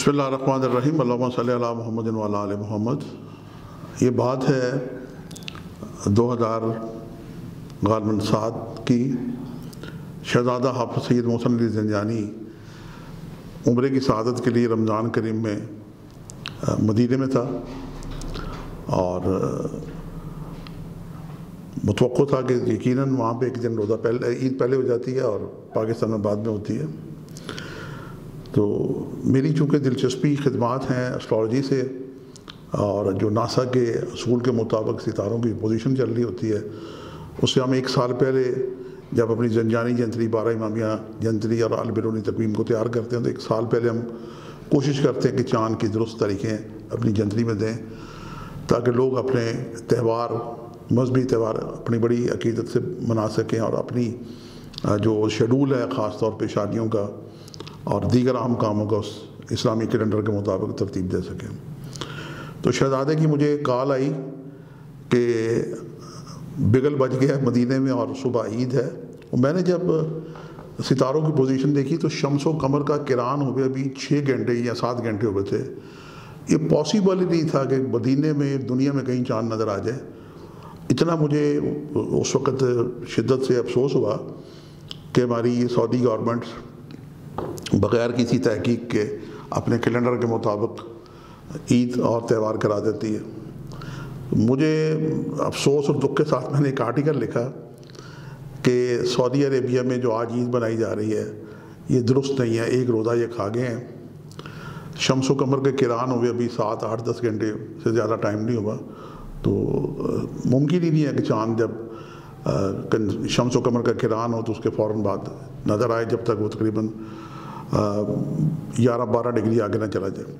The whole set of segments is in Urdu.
بسم اللہ الرحمن الرحیم، اللہم صلی اللہ محمد وعلا علیہ محمد۔ یہ بات ہے دو ہزار غالباً سات کی۔ شہزادہ حافظ سید محسن علی زنجانی عمرے کی سعادت کے لیے رمضان کریم میں مدینہ میں تھا۔ اور متوقع تھا کہ یقیناً وہاں پہ ایک دن روزہ پہلے عید پہلے ہو جاتی ہے اور پاکستان میں بعد میں ہوتی ہے۔ تو میری چونکہ دلچسپی خدمات ہیں اسٹرالوجی سے اور جو ناسا کے اصول کے مطابق ستاروں کی پوزیشن چل رہی ہوتی ہے، اس سے ہم ایک سال پہلے جب اپنی زنجانی جنتری بارہ امامیہ جنتری اور البرونی تقویم کو تیار کرتے ہیں تو ایک سال پہلے ہم کوشش کرتے ہیں کہ چاند کی درست طریقے اپنی جنتری میں دیں تاکہ لوگ اپنے تہوار، مذہبی تہوار اپنی بڑی عقیدت سے منا سکیں اور اپنی جو شیڈول ہے خاص طور پہ شادیوں کا اور دیگر اہم کاموں کا اس اسلامی کیلنڈر کے مطابق ترتیب دے سکیں۔ تو شہزادے کی مجھے کال آئی کہ بگل بج گیا مدینہ میں اور صبح عید ہے۔ میں نے جب ستاروں کی پوزیشن دیکھی تو شمس و کمر کا کران ہوئے ابھی چھ گھنٹے یا سات گھنٹے ہوئے تھے۔ یہ پاسبل ہی نہیں تھا کہ مدینہ میں، دنیا میں کہیں چاند نظر آ جائے۔ اتنا مجھے اس وقت شدت سے افسوس ہوا کہ ہماری سعودی گورنمنٹ بغیر کسی تحقیق کے اپنے کیلنڈر کے مطابق عید اور تہوار کرا دیتی ہے۔ مجھے افسوس اور دکھ کے ساتھ میں نے ایک آرٹیکل لکھا کہ سعودی عربیہ میں جو آج عید بنائی جا رہی ہے، یہ درست نہیں ہے، ایک روزہ یہ کھا گئے ہیں۔ شمس و کمر کے کران ہوئے ابھی سات آٹھ دس گھنٹے سے زیادہ ٹائم نہیں ہوا۔ تو، ممکن ہی نہیں ہے کہ چاند جب شمس و کمر کا کران ہو تو اس کے فوراً بعد نظر آئے جب تک وہ تقریباً گیارہ بارہ ڈگری آگے نہ چلا جائے۔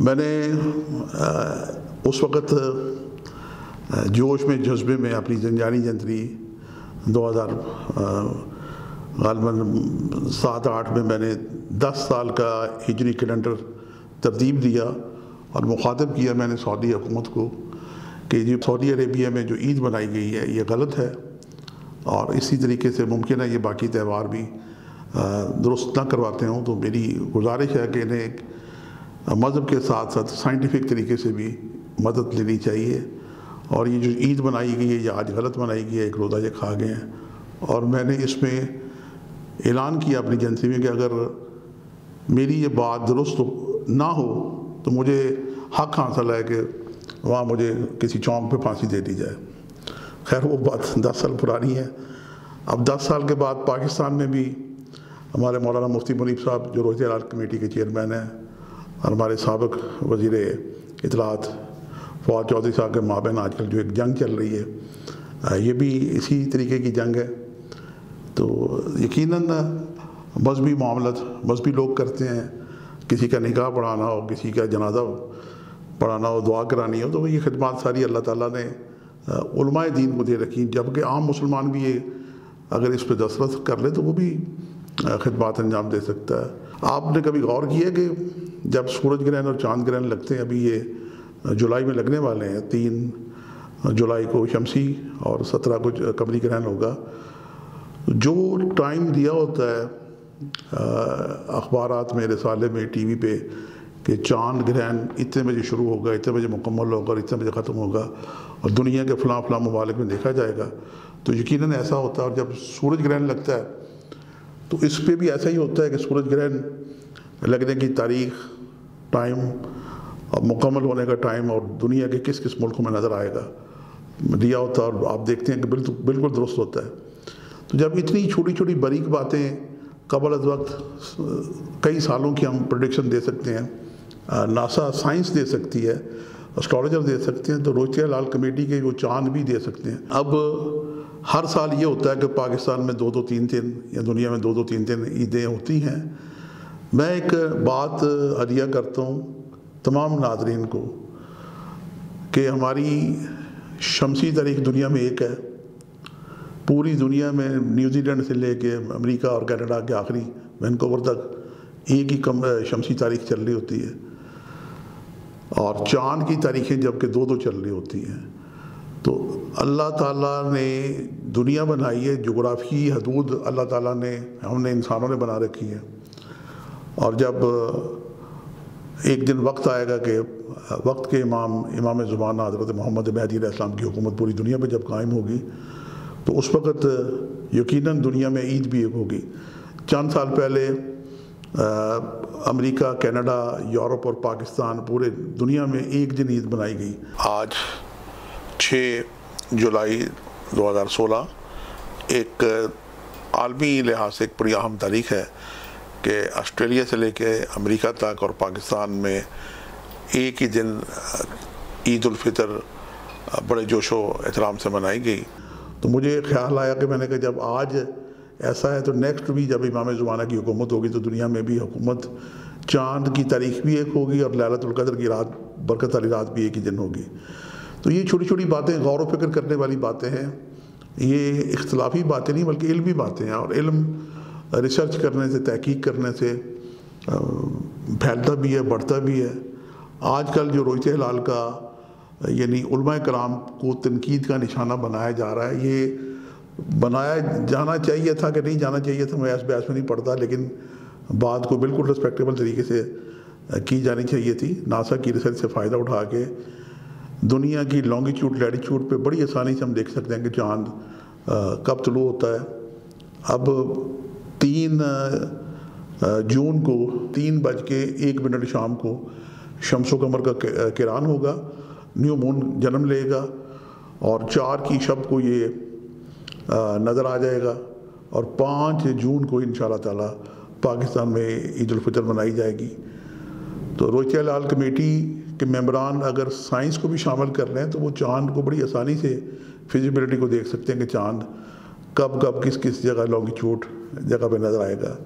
میں نے اس وقت جوش میں، جذبے میں اپنی جنجانی جنتری دو ہزار غالباً سات آٹھ میں میں نے دس سال کا ہجری کیلنڈر ترتیب دیا اور مخاطب کیا میں نے سعودی حکومت کو کہ یہ سعودی عربیہ میں جو عید بنائی گئی ہے، یہ غلط ہے اور اسی طریقے سے ممکن ہے یہ باقی تہوار بھی درست نہ کرواتے ہوں تو میری گزارش ہے کہ انہیں ایک مذہب کے ساتھ ساتھ سائنٹیفک طریقے سے بھی مدد لینی چاہیے۔ اور یہ جو عید بنائی گئی ہے، یہ آج غلط بنائی گئی ہے، ایک روزہ یہ کھا گئے ہیں۔ اور میں نے اس میں اعلان کیا اپنی جنسی میں کہ اگر میری یہ بات درست نہ ہو تو مجھے حق حاصل ہے کہ وہاں مجھے کسی چونک پہ پھانسی دے دی جائے۔ خیر، وہ بات دس سال پرانی ہے۔ اب دس سال کے بعد پاکستان میں بھی ہمارے مولانا مفتی منیب صاحب جو روحت علاج کمیٹی کے چیئرمین ہیں اور ہمارے سابق وزیر اطلاعات فواد چودھری صاحب کے مابین آج کل جو ایک جنگ چل رہی ہے یہ بھی اسی طریقے کی جنگ ہے۔ تو یقیناً مذہبی معاملت مذہبی لوگ کرتے ہیں۔ کسی کا نکاح پڑھانا ہو، کسی کا جنازہ پڑھانا ہو، دعا کرانی ہو، تو یہ خدمات ساری اللہ تعالیٰ نے علماء دین کو دے رکھی۔ جبکہ عام مسلمان بھی یہ اگر اس پہ دسترس کر لے تو وہ بھی خدمات انجام دے سکتا ہے۔ آپ نے کبھی غور کیا کہ جب سورج گرہن اور چاند گرہن لگتے ہیں، ابھی یہ جولائی میں لگنے والے ہیں، تین جولائی کو شمسی اور سترہ کو قمری گرہن ہوگا۔ جو ٹائم دیا ہوتا ہے اخبارات میں، رسالے میں، ٹی وی پہ کہ چاند گرہن اتنے بجے شروع ہوگا، اتنے بجے مکمل ہوگا اور اتنے بجے ختم ہوگا اور دنیا کے فلاں فلاں ممالک میں دیکھا جائے گا۔ تو یقیناً ایسا ہوتا ہے اور جب سورج گرہن لگتا ہے تو اس پہ بھی ایسا ہی ہوتا ہے کہ سورج گرہن لگنے کی تاریخ ٹائم اور مکمل ہونے کا ٹائم اور دنیا کے کس کس ملکوں میں نظر آئے گا۔ دیا ہوتا ہے اور آپ دیکھتے ہیں کہ بالکل بالکل درست ہوتا ہے۔ تو جب اتنی چھوٹی چھوٹی باریک باتیں قبل از وقت، کئی سالوں کی ہم پروڈکشن دے سکتے ہیں۔ ناسا سائنس دے سکتی ہے۔ اسٹرالوجر دے سکتے ہیں تو روچیہ لال کمیٹی کے وہ چاند بھی دے سکتے ہیں۔ اب ہر سال یہ ہوتا ہے کہ پاکستان میں دو دو تین تین یا دنیا میں دو دو تین تین عیدیں ہوتی ہیں۔ میں ایک بات عدیہ کرتا ہوں تمام ناظرین کو کہ ہماری شمسی تاریخ دنیا میں ایک ہے۔ پوری دنیا میں نیوزی لینڈ سے لے کے امریکہ اور کینیڈا کے آخری وینکوور تک ایک ہی کم شمسی تاریخ چل رہی ہوتی ہے۔ اور چاند کی تاریخیں جبکہ دو دو چل رہی ہوتی ہیں، تو اللہ تعالیٰ نے دنیا بنائی ہے جغرافی حدود اللہ تعالیٰ نے، ہم نے انسانوں نے بنا رکھی ہے اور جب ایک دن وقت آئے گا کہ وقت کے امام امام زبان حضرت محمد مہدی علیہ السلام کی حکومت پوری دنیا میں جب قائم ہوگی، تو اس وقت یقیناً دنیا میں عید بھی ایک ہوگی۔ چند سال پہلے امریکہ کینیڈا یورپ اور پاکستان پورے دنیا میں ایک دن عید بنائی گئی۔ آج چھ جولائی دو ہزار سولہ ایک عالمی لحاظ سے ایک بڑی اہم تاریخ ہے کہ آسٹریلیا سے لے کے امریکہ تک اور پاکستان میں ایک ہی دن عید الفطر بڑے جوش و احترام سے منائی گئی۔ تو مجھے خیال آیا کہ میں نے کہا جب آج ایسا ہے تو نیکسٹ بھی جب امام زمانہ کی حکومت ہوگی تو دنیا میں بھی حکومت چاند کی تاریخ بھی ایک ہوگی اور لالت القدر کی رات، برکت علی رات بھی ایک ہی دن ہوگی۔ تو یہ چھوٹی چھوٹی باتیں، غور و فکر کرنے والی باتیں ہیں۔ یہ اختلافی باتیں نہیں بلکہ علمی باتیں ہیں اور علم ریسرچ کرنے سے، تحقیق کرنے سے پھیلتا بھی ہے، بڑھتا بھی ہے۔ آج کل جو رویت حلال کا یعنی علماء کرام کو تنقید کا نشانہ بنایا جا رہا ہے، یہ بنایا جانا چاہیے تھا کہ نہیں جانا چاہیے تھا، میں ایس بیس میں نہیں پڑھتا لیکن بات کو بالکل رسپیکٹیبل طریقے سے کی جانی چاہیے تھی۔ ناسا کی ریسرچ سے فائدہ اٹھا کے دنیا کی لانگیچیوڈ لیٹیچیوڈ پہ بڑی آسانی سے ہم دیکھ سکتے ہیں کہ چاند کب طلوع ہوتا ہے۔ اب تین جون کو تین بج کے ایک منٹ شام کو شمس و کمر کا کران ہوگا۔ نیو مون جنم لے گا اور چار کی شب کو یہ نظر آ جائے گا۔ اور پانچ جون کو ان شاء اللہ تعالیٰ پاکستان میں عید الفطر منائی جائے گی۔ تو روچہ لال کمیٹی کے ممبران اگر سائنس کو بھی شامل کر رہے ہیں تو وہ چاند کو بڑی آسانی سے فزیبلٹی کو دیکھ سکتے ہیں کہ چاند کب کب کس کس جگہ لانگیچوڈ جگہ پہ نظر آئے گا۔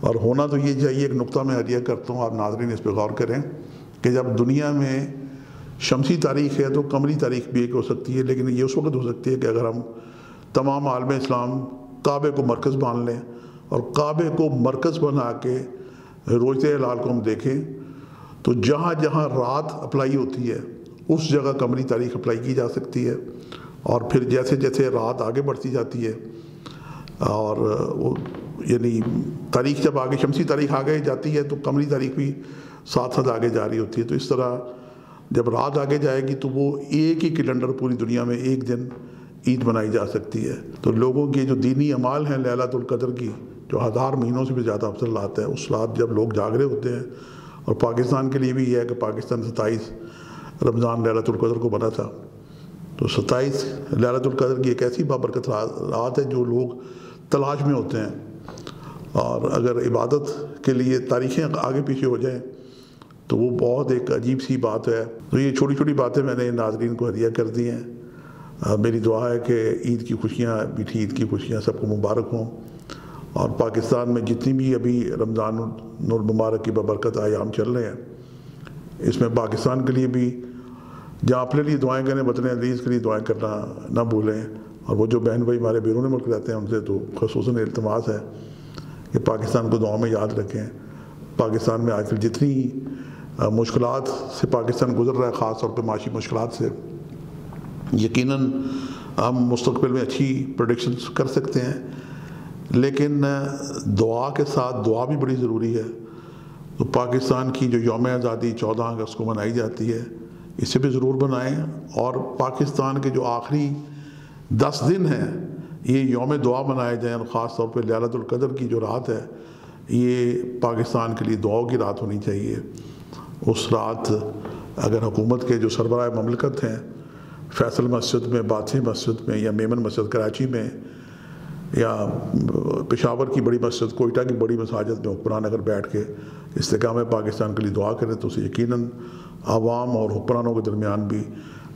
اور ہونا تو یہ چاہیے، ایک نقطہ میں عدیہ کرتا ہوں، آپ ناظرین اس پہ غور کریں کہ جب دنیا میں شمسی تاریخ ہے تو قمری تاریخ بھی ایک ہو سکتی ہے، لیکن یہ اس وقت ہو سکتی ہے کہ اگر ہم تمام عالم اسلام کعبے کو مرکز مان لیں اور کعبے کو مرکز بنا کے روزت حلال کو ہم دیکھیں تو جہاں جہاں رات اپلائی ہوتی ہے، اس جگہ قمری تاریخ اپلائی کی جا سکتی ہے اور پھر جیسے جیسے رات آگے بڑھتی جاتی ہے اور وہ یعنی تاریخ جب آگے، شمسی تاریخ آگے جاتی ہے تو قمری تاریخ بھی ساتھ ساتھ آگے جا رہی ہوتی ہے۔ تو اس طرح جب رات آگے جائے گی تو وہ ایک ہی کیلنڈر پوری دنیا میں ایک دن عید منائی جا سکتی ہے۔ تو لوگوں کے جو دینی عمال ہیں للت القدر کی، جو ہزار مہینوں سے بھی زیادہ افضل رات ہے، اس رات جب لوگ جاگرے ہوتے ہیں، اور پاکستان کے لیے بھی یہ ہے کہ پاکستان ستائیس رمضان للت القدر کو بنا تھا۔ تو ستائیس للت القدر کی ایک ایسی بابرکت رات ہے جو لوگ تلاش میں ہوتے ہیں۔ اور اگر عبادت کے لیے تاریخیں آگے پیچھے ہو جائیں، تو وہ بہت ایک عجیب سی بات ہے۔ تو یہ چھوٹی چھوٹی باتیں میں نے ناظرین کو ہدیہ کر دی ہیں۔ میری دعا ہے کہ عید کی خوشیاں، میٹھی عید کی خوشیاں سب کو مبارک ہوں۔ اور پاکستان میں جتنی بھی ابھی رمضان نور مبارک کی ببرکت آیام چل رہے ہیں۔ اس میں پاکستان کے لیے بھی جہاں اپنے لیے دعائیں کریں، وطن عزیز کے لیے دعائیں کرنا نہ بھولیں۔ اور وہ جو بہن بھائی ہمارے بیرون ملک رہتے ہیں، ان سے تو خصوصاً التماس ہے کہ پاکستان کو دعاؤں میں یاد رکھیں۔ پاکستان میں آج کل جتنی مشکلات سے پاکستان گزر رہا ہے، خاص طور پہ معاشی مشکلات سے یقیناً ہم مستقبل میں اچھی پروڈکشنز کر سکتے ہیں، لیکن دعا کے ساتھ دعا بھی بڑی ضروری ہے۔ تو پاکستان کی جو یوم آزادی چودہ اگست کو منائی جاتی ہے، اسے بھی ضرور بنائیں۔ اور پاکستان کے جو آخری دس دن ہیں، یہ یوم دعا منائے جائیں، اور خاص طور پہ لالت القدر کی جو رات ہے، یہ پاکستان کے لیے دعاؤں کی رات ہونی چاہیے۔ اس رات اگر حکومت کے جو سربراہ مملکت ہیں فیصل مسجد میں، باطھی مسجد میں یا میمن مسجد کراچی میں یا پشاور کی بڑی مسجد، کوئٹہ کی بڑی مساجد میں حکمران اگر بیٹھ کے استحکام پاکستان کے لیے دعا کریں تو اسے یقیناً عوام اور حکمرانوں کے درمیان بھی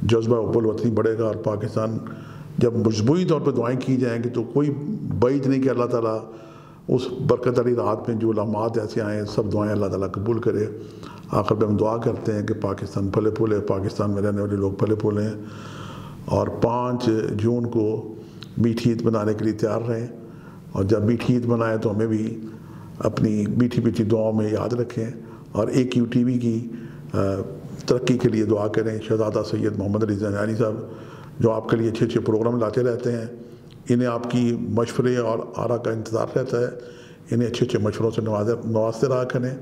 جذبہ اب الوطنی بڑھے گا اور پاکستان جب مجموعی طور پہ دعائیں کی جائیں گی تو کوئی بعید نہیں کہ اللہ تعالیٰ اس برکت علی رات میں جو لمحات ایسے آئے ہیں، سب دعائیں اللہ تعالیٰ قبول کرے۔ آخر پہ ہم دعا کرتے ہیں کہ پاکستان پھلے پھولے، پاکستان میں رہنے والے لوگ پھلے پھولے ہیں۔ اور پانچ جون کو میٹھی عید بنانے کے لیے تیار رہیں۔ اور جب میٹھی عید بنائیں تو ہمیں بھی اپنی میٹھی میٹھی دعاؤں میں یاد رکھیں۔ اور ایک یو ٹی وی کی ترقی کے لیے دعا کریں۔ شہزادہ سید محمد علی زنانی صاحب، جو آپ کے لیے اچھے اچھے پروگرام لاتے رہتے ہیں۔ انہیں آپ کی مشورے اور آرا کا انتظار رہتا ہے۔ انہیں اچھے اچھے مشوروں سے نوازتے رہا کریں۔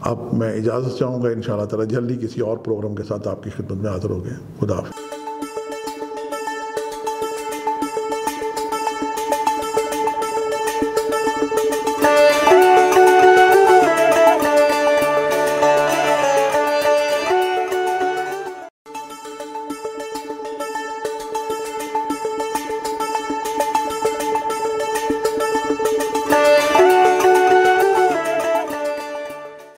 اب میں اجازت چاہوں گا ان شاء اللہ تعالیٰ جلدی کسی اور پروگرام کے ساتھ آپ کی خدمت میں حاضر ہو گئے۔ خدا حافظ۔